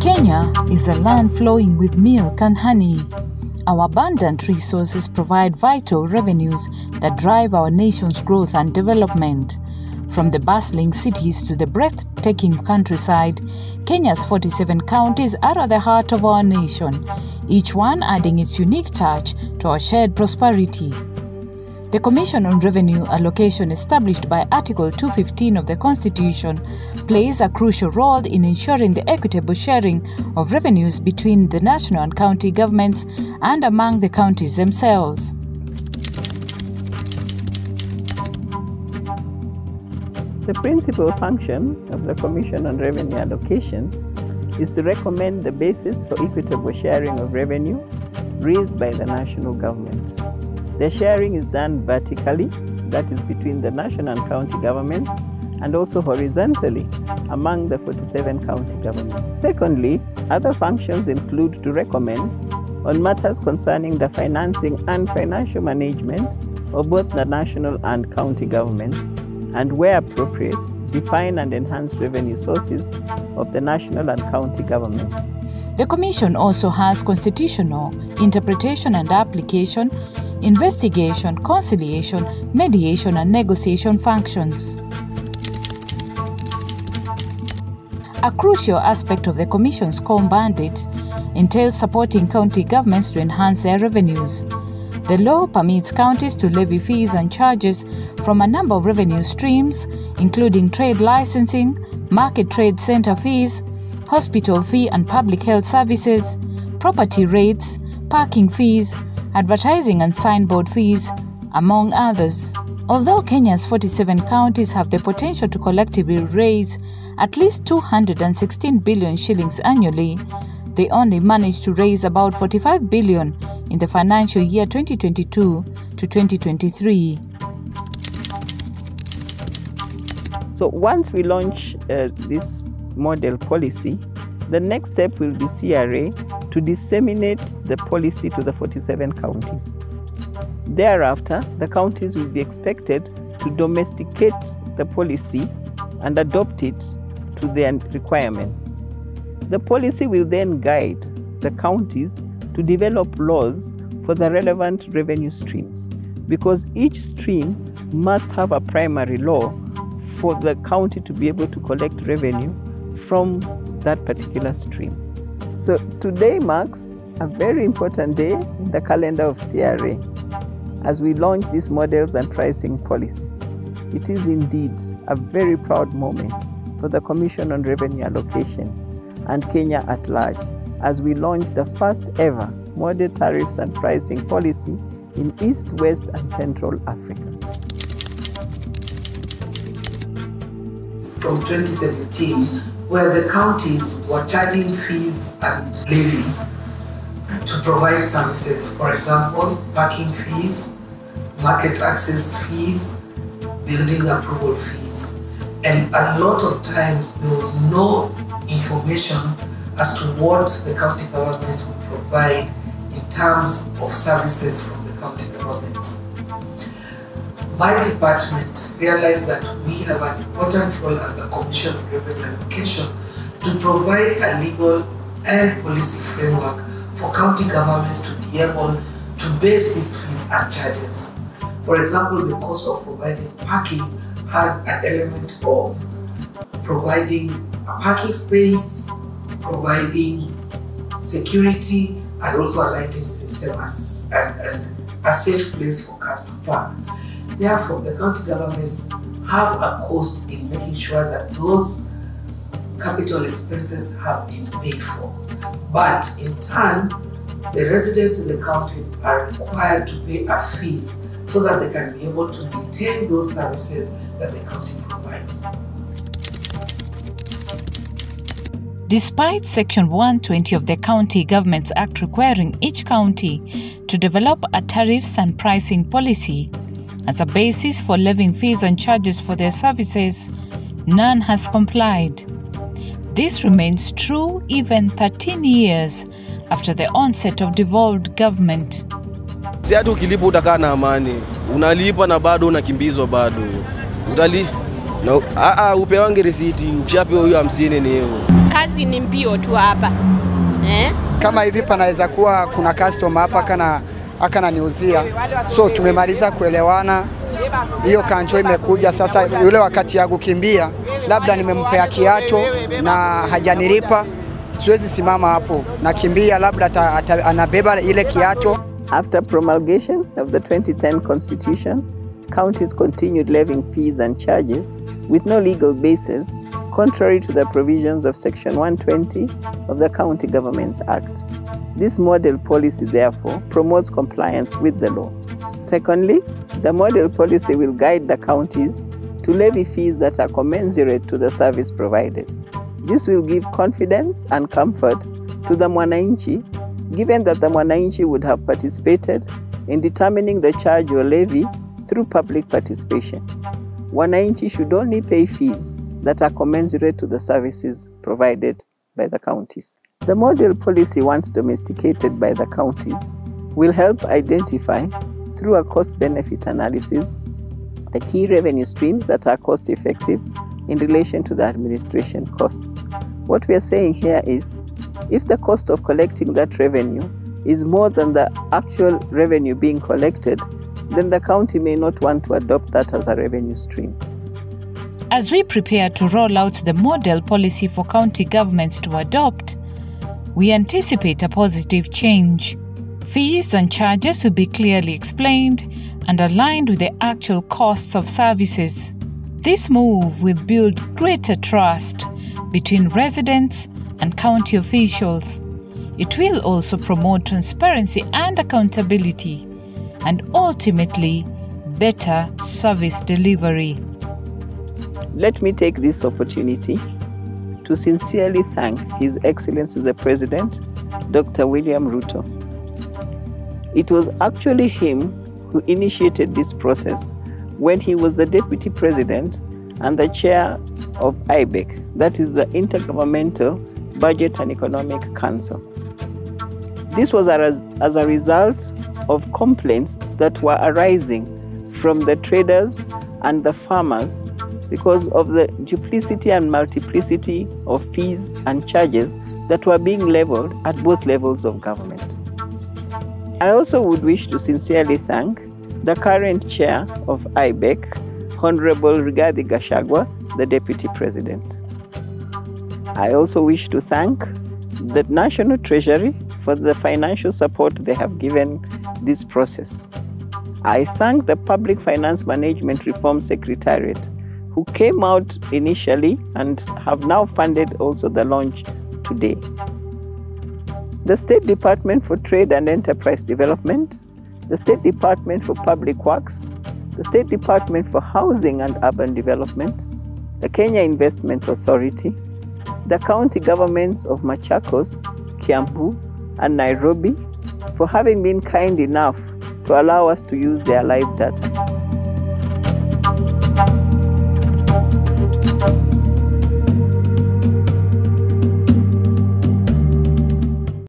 Kenya is a land flowing with milk and honey. Our abundant resources provide vital revenues that drive our nation's growth and development. From the bustling cities to the breathtaking countryside, Kenya's 47 counties are at the heart of our nation, each one adding its unique touch to our shared prosperity. The Commission on Revenue Allocation, established by Article 215 of the Constitution, plays a crucial role in ensuring the equitable sharing of revenues between the national and county governments and among the counties themselves. The principal function of the Commission on Revenue Allocation is to recommend the basis for equitable sharing of revenue raised by the national government. The sharing is done vertically, that is between the national and county governments, and also horizontally among the 47 county governments. Secondly, other functions include to recommend on matters concerning the financing and financial management of both the national and county governments, and where appropriate, define and enhance revenue sources of the national and county governments. The Commission also has constitutional interpretation and application, investigation, conciliation, mediation, and negotiation functions. A crucial aspect of the Commission's core mandate entails supporting county governments to enhance their revenues. The law permits counties to levy fees and charges from a number of revenue streams, including trade licensing, market trade center fees, hospital fee and public health services, property rates, parking fees, advertising and signboard fees, among others. Although Kenya's 47 counties have the potential to collectively raise at least 216 billion shillings annually, they only managed to raise about 45 billion in the financial year 2022 to 2023. So once we launch uh, this model policy, the next step will be CRA to disseminate the policy to the 47 counties. Thereafter, the counties will be expected to domesticate the policy and adopt it to their requirements. The policy will then guide the counties to develop laws for the relevant revenue streams because each stream must have a primary law for the county to be able to collect revenue from that particular stream. So today marks a very important day in the calendar of CRA as we launch these models and pricing policy. It is indeed a very proud moment for the Commission on Revenue Allocation and Kenya at large as we launch the first ever model tariffs and pricing policy in East, West, and Central Africa. From 2017, where the counties were charging fees and levies to provide services, for example, parking fees, market access fees, building approval fees. And a lot of times there was no information as to what the county governments would provide in terms of services from the county governments. My department realized that we have an important role as the Commission on Revenue Allocation to provide a legal and policy framework for county governments to be able to base these fees and charges. For example, the cost of providing parking has an element of providing a parking space, providing security, and also a lighting system and, and, and a safe place for cars to park. Therefore, the county governments have a cost in making sure that those capital expenses have been paid for. But in turn, the residents in the counties are required to pay a fees so that they can be able to maintain those services that the county provides. Despite Section 120 of the County Governments Act requiring each county to develop a tariffs and pricing policy as a basis for levying fees and charges for their services, none has complied. This remains true even 13 years after the onset of devolved government. Si hata ukilipa utakaa na amani, unalipa na bado unakimbizwa bado utali No, a upewange risiti, ukishapewa huyo hamsini ni hivyo. Kazi ni mbio tu hapa eh? kama hivi panaweza kuwa kuna customer hapa kana akananiuzia, so tumemaliza kuelewana, hiyo kanjo imekuja sasa. Yule wakati ya kukimbia, labda nimempea kiato na hajanilipa, siwezi simama hapo, nakimbia, labda ata, ata, anabeba ile kiato. After promulgation of the 2010 Constitution, counties continued levying fees and charges with no legal basis, contrary to the provisions of Section 120 of the County Governments Act. This model policy, therefore, promotes compliance with the law. Secondly, the model policy will guide the counties to levy fees that are commensurate to the service provided. This will give confidence and comfort to the Mwananchi, given that the Mwananchi would have participated in determining the charge or levy through public participation. Wananchi should only pay fees that are commensurate to the services provided by the counties. The model policy, once domesticated by the counties, will help identify through a cost benefit analysis the key revenue streams that are cost effective in relation to the administration costs. What we are saying here is if the cost of collecting that revenue is more than the actual revenue being collected, then the county may not want to adopt that as a revenue stream. As we prepare to roll out the model policy for county governments to adopt, we anticipate a positive change. Fees and charges will be clearly explained and aligned with the actual costs of services. This move will build greater trust between residents and county officials. It will also promote transparency and accountability and ultimately better service delivery. Let me take this opportunity to sincerely thank His Excellency the President, Dr. William Ruto. It was actually him who initiated this process when he was the Deputy President and the Chair of IBEC, that is the Intergovernmental Budget and Economic Council. This was as, as a result of complaints that were arising from the traders and the farmers because of the duplicity and multiplicity of fees and charges that were being leveled at both levels of government. I also would wish to sincerely thank the current chair of IBEC, Honorable Rigathi Gachagua, the Deputy President. I also wish to thank the National Treasury for the financial support they have given this process. I thank the Public Finance Management Reform Secretariat, who came out initially and have now funded also the launch today. The State Department for Trade and Enterprise Development, the State Department for Public Works, the State Department for Housing and Urban Development, the Kenya Investment Authority, the county governments of Machakos, Kiambu, and Nairobi for having been kind enough to allow us to use their live data.